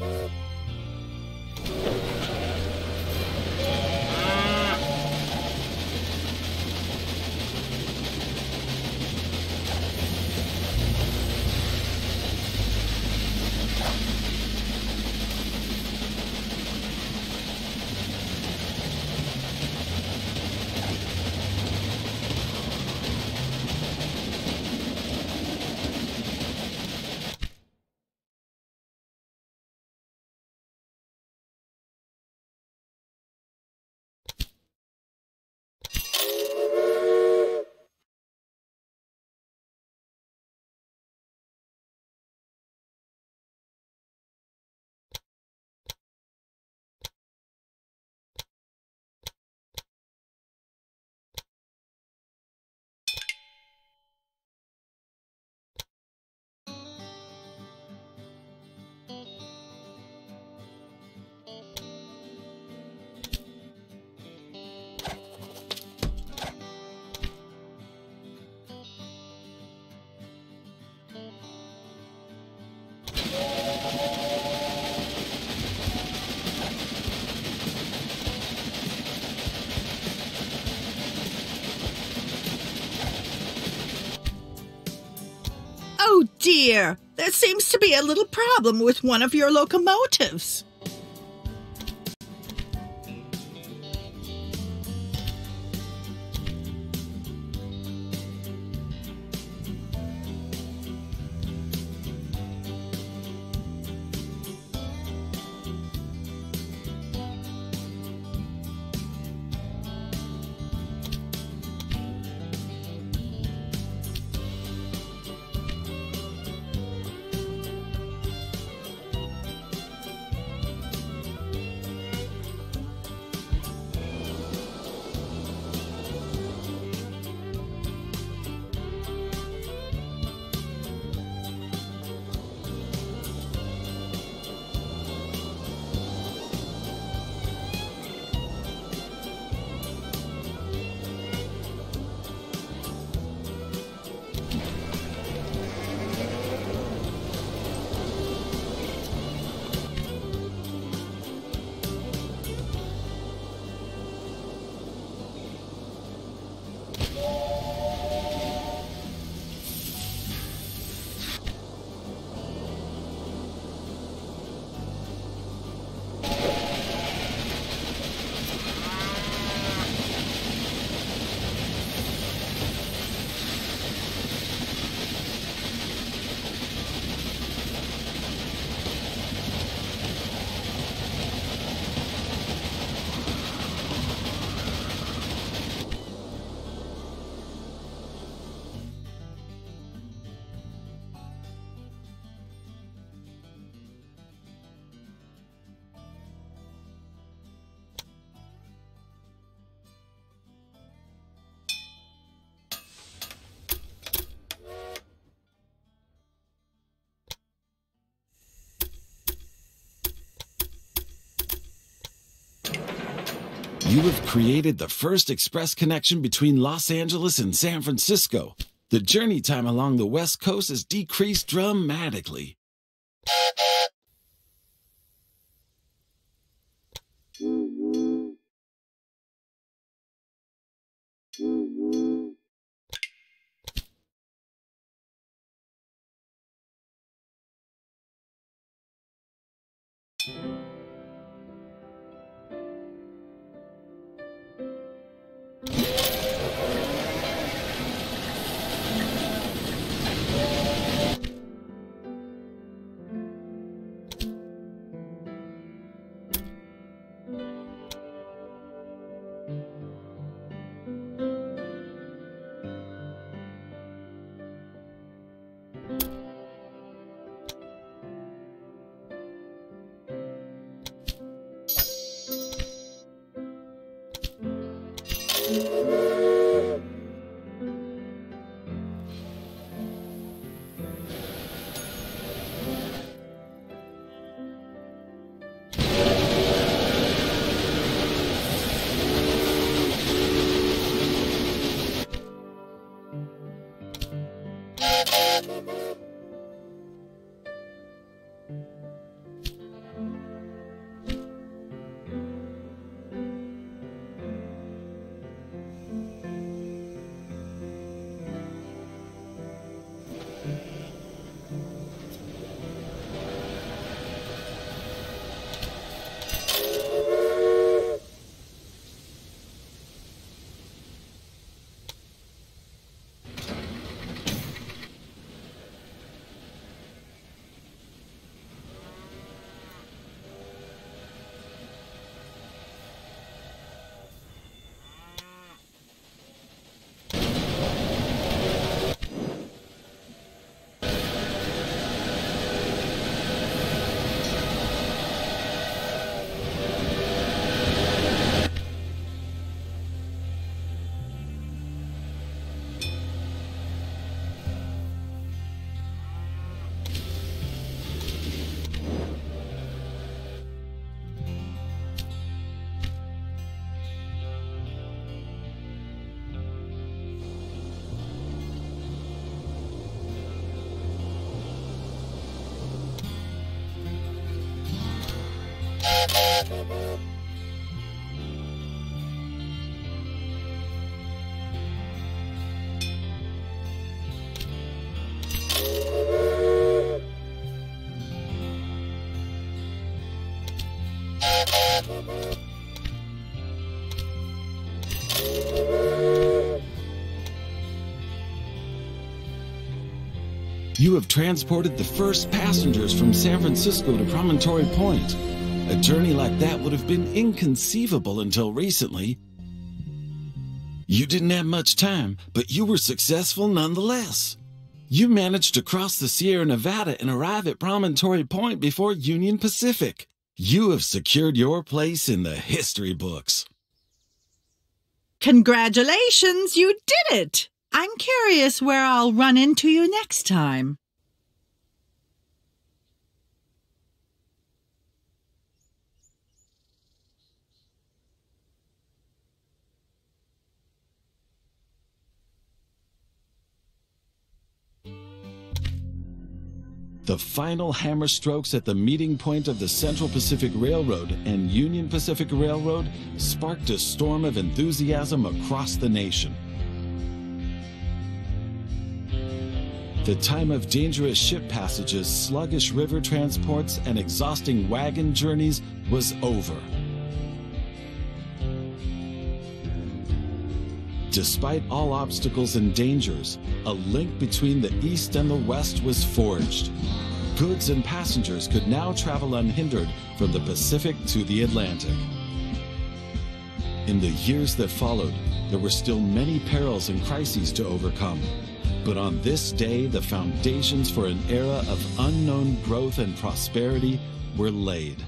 Oh dear, there seems to be a little problem with one of your locomotives. You have created the first express connection between Los Angeles and San Francisco. The journey time along the West Coast has decreased dramatically. You have transported the first passengers from San Francisco to Promontory Point. A journey like that would have been inconceivable until recently. You didn't have much time, but you were successful nonetheless. You managed to cross the Sierra Nevada and arrive at Promontory Point before Union Pacific. You have secured your place in the history books. Congratulations, you did it! I'm curious where I'll run into you next time. The final hammer strokes at the meeting point of the Central Pacific Railroad and Union Pacific Railroad sparked a storm of enthusiasm across the nation. The time of dangerous ship passages, sluggish river transports, and exhausting wagon journeys was over. Despite all obstacles and dangers, a link between the East and the West was forged. Goods and passengers could now travel unhindered from the Pacific to the Atlantic. In the years that followed, there were still many perils and crises to overcome. But on this day, the foundations for an era of unknown growth and prosperity were laid.